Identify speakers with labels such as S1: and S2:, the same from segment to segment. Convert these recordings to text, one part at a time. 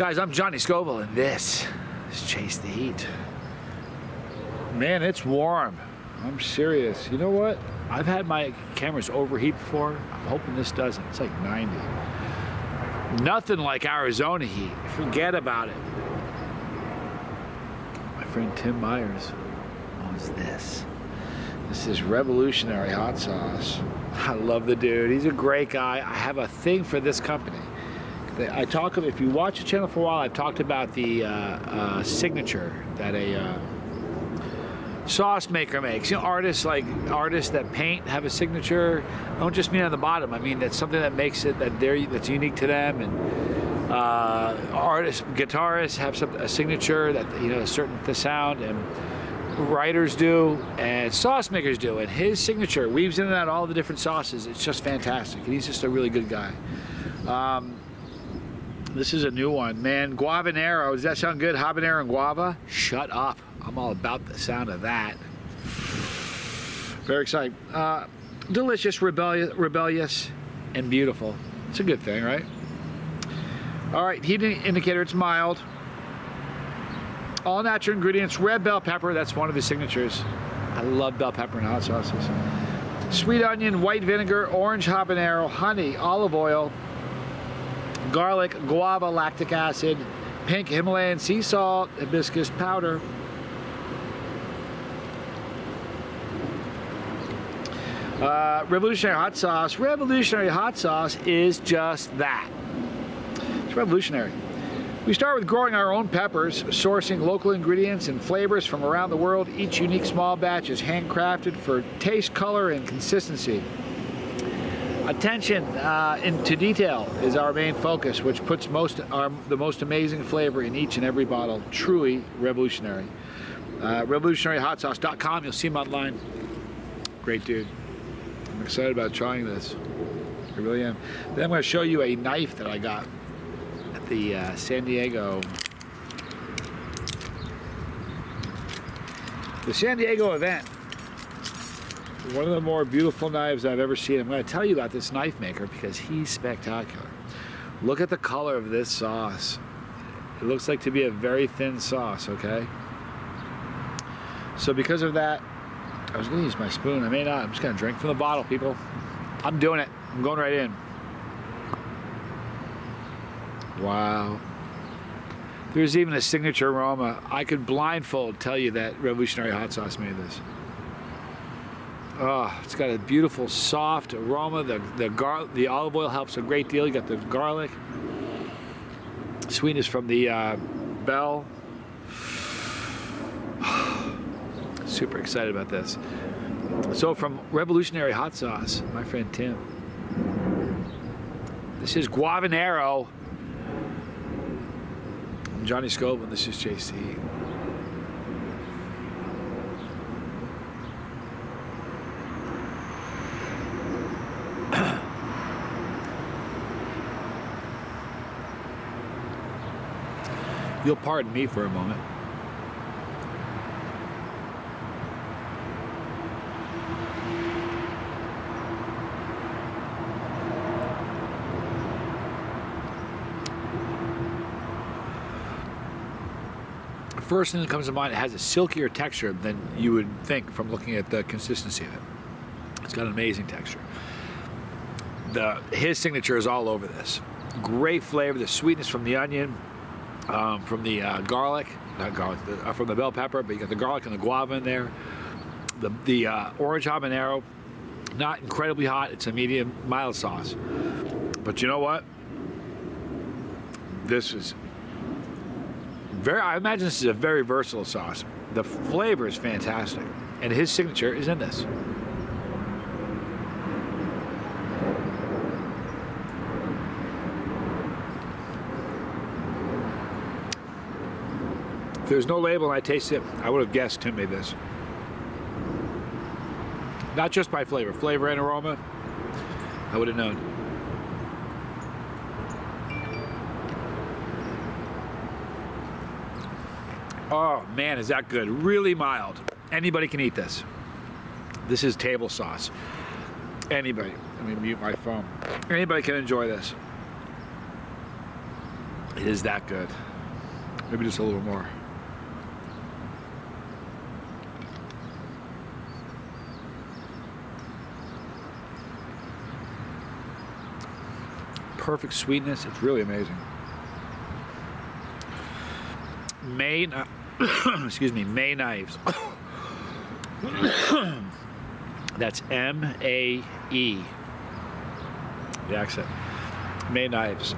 S1: Guys, I'm Johnny Scoville, and this is Chase the Heat. Man, it's warm. I'm serious. You know what? I've had my cameras overheat before. I'm hoping this doesn't. It's like 90. Nothing like Arizona heat. Forget about it. My friend Tim Myers owns this. This is revolutionary hot sauce. I love the dude. He's a great guy. I have a thing for this company. I talk of, if you watch the channel for a while, I've talked about the uh, uh, signature that a uh, sauce maker makes. You know, artists like artists that paint have a signature. I don't just mean on the bottom. I mean that's something that makes it that they're that's unique to them. And uh, artists, guitarists have some a signature that you know a certain the sound and writers do and sauce makers do and his signature weaves in and out all the different sauces it's just fantastic and he's just a really good guy um, this is a new one. Man guavanero. Does that sound good? Habanero and guava? Shut up. I'm all about the sound of that. Very exciting. Uh, delicious rebellious rebellious and beautiful. It's a good thing right? All right heat indicator it's mild. All natural ingredients, red bell pepper, that's one of his signatures. I love bell pepper and hot sauces. Sweet onion, white vinegar, orange habanero, honey, olive oil, garlic, guava, lactic acid, pink Himalayan sea salt, hibiscus powder. Uh, revolutionary hot sauce. Revolutionary hot sauce is just that. It's revolutionary. We start with growing our own peppers, sourcing local ingredients and flavors from around the world. Each unique small batch is handcrafted for taste, color, and consistency. Attention uh, into detail is our main focus, which puts most our, the most amazing flavor in each and every bottle. Truly revolutionary. Uh, revolutionaryhotsauce.com. You'll see him online. Great dude. I'm excited about trying this. I really am. Then I'm going to show you a knife that I got at the uh, San Diego the San Diego event one of the more beautiful knives I've ever seen. I'm going to tell you about this knife maker because he's spectacular. Look at the color of this sauce. It looks like to be a very thin sauce okay? So because of that I was going to use my spoon. I may not. I'm just going to drink from the bottle people. I'm doing it. I'm going right in. Wow. There's even a signature aroma. I could blindfold tell you that Revolutionary Hot Sauce made this. Oh, it's got a beautiful soft aroma. The the gar the olive oil helps a great deal. You got the garlic, sweetness from the uh, bell. Super excited about this. So from Revolutionary Hot Sauce, my friend Tim. This is Guavanero. I'm Johnny Scoville, and this is JC. You'll pardon me for a moment. first thing that comes to mind, it has a silkier texture than you would think from looking at the consistency of it. It's got an amazing texture. The His signature is all over this. Great flavor, the sweetness from the onion, um, from the uh, garlic, not garlic, the, uh, from the bell pepper, but you got the garlic and the guava in there. The, the uh, orange habanero, not incredibly hot, it's a medium mild sauce. But you know what? This is very, I imagine this is a very versatile sauce. The flavor is fantastic, and his signature is in this. There's no label and I taste it, I would have guessed Tim made this. Not just by flavor, flavor and aroma, I would have known. Oh man, is that good. Really mild. Anybody can eat this. This is table sauce. Anybody. Let me mute my phone. Anybody can enjoy this. It is that good. Maybe just a little more. Perfect sweetness. It's really amazing. Mae, excuse me, Mae knives. That's M A E. The accent. Mae knives.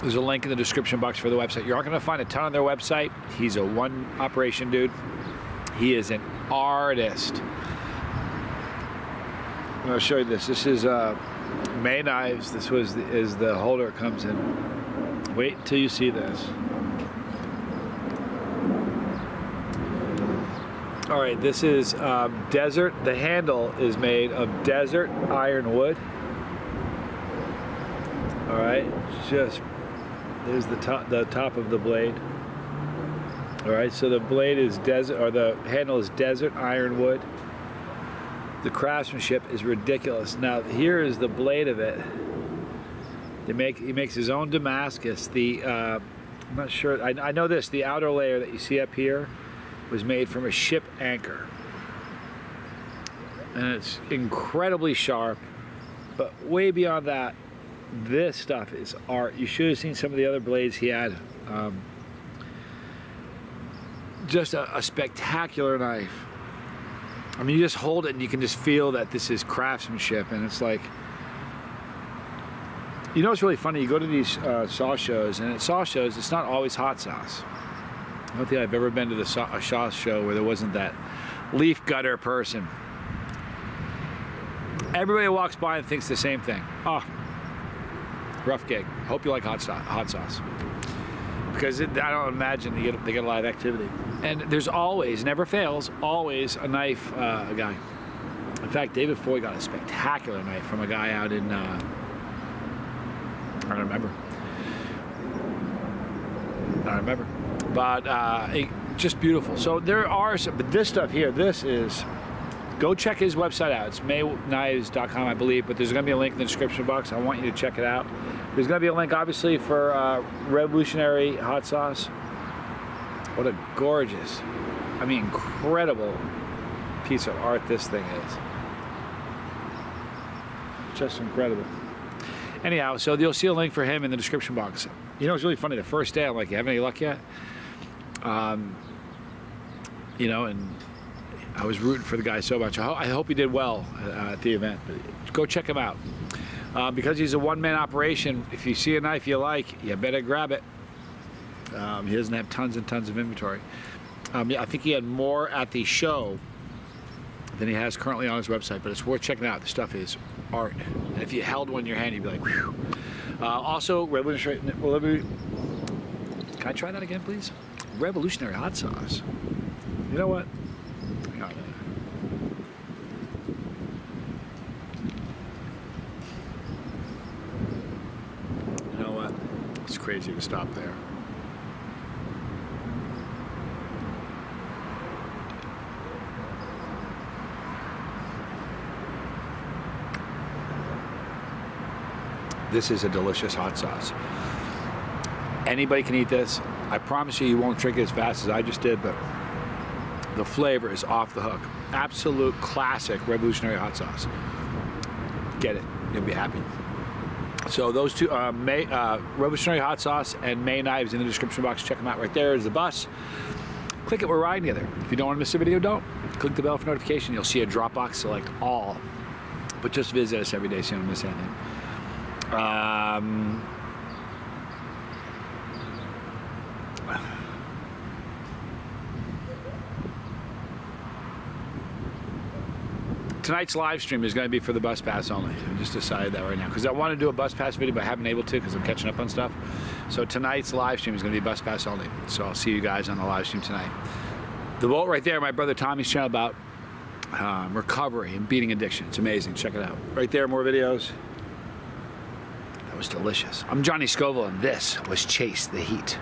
S1: There's a link in the description box for the website. You're not going to find a ton on their website. He's a one operation dude. He is an artist. I'm going to show you this. This is uh, Mae knives. This was the, is the holder comes in. Wait until you see this. All right, this is um, desert. The handle is made of desert ironwood. All right, just there's the top the top of the blade. All right, so the blade is desert or the handle is desert ironwood. The craftsmanship is ridiculous. Now here is the blade of it. They make he makes his own Damascus. The uh, I'm not sure. I, I know this. The outer layer that you see up here was made from a ship anchor. And it's incredibly sharp, but way beyond that, this stuff is art. You should have seen some of the other blades he had. Um, just a, a spectacular knife. I mean, you just hold it and you can just feel that this is craftsmanship, and it's like, you know, it's really funny. You go to these uh, shows, and at saw shows, it's not always hot sauce. I don't think I've ever been to the saw, a show where there wasn't that leaf gutter person. Everybody walks by and thinks the same thing. Oh, rough gig. Hope you like hot sauce. Hot sauce. Because it, I don't imagine they get, they get a lot of activity. And there's always, never fails, always a knife uh, guy. In fact, David Foy got a spectacular knife from a guy out in, uh, I don't remember. I don't remember. But uh, it, just beautiful. So there are some, but this stuff here, this is, go check his website out. It's maeknives.com, I believe, but there's going to be a link in the description box. I want you to check it out. There's going to be a link, obviously, for uh, Revolutionary Hot Sauce. What a gorgeous, I mean, incredible piece of art this thing is. Just incredible. Anyhow, so you'll see a link for him in the description box. You know, it's really funny. The first day, I'm like, you have any luck yet? Um, you know, and I was rooting for the guy so much. I, hope he did well uh, at the event. But go check him out. Uh, because he's a one-man operation, if you see a knife you like, you better grab it. Um, he doesn't have tons and tons of inventory. Um, I think he had more at the show than he has currently on his website, but it's worth checking out. The stuff is art. And if you held one in your hand, you'd be like, whew. Uh, also, revolutionary. Can I try that again, please? Revolutionary hot sauce. You know what? Hang on. You know what? It's crazy to stop there. This is a delicious hot sauce. Anybody can eat this. I promise you, you won't drink it as fast as I just did, but the flavor is off the hook. Absolute classic revolutionary hot sauce. Get it, you'll be happy. So those two, uh, Mae, uh, revolutionary hot sauce and Mae knives in the description box. Check them out right there is the bus. Click it, we're riding together. If you don't want to miss a video, don't. Click the bell for notification. You'll see a Dropbox, select all. But just visit us every day so you don't miss anything. Um, tonight's live stream is going to be for the bus pass only. I just decided that right now because I want to do a bus pass video, but I haven't been able to because I'm catching up on stuff. So tonight's live stream is going to be bus pass only. So I'll see you guys on the live stream tonight. The vote right there, my brother Tommy's channel about um, recovery and beating addiction. It's amazing. Check it out. Right there, more videos. That was delicious. I'm Johnny Scoville, and this was Chase the Heat.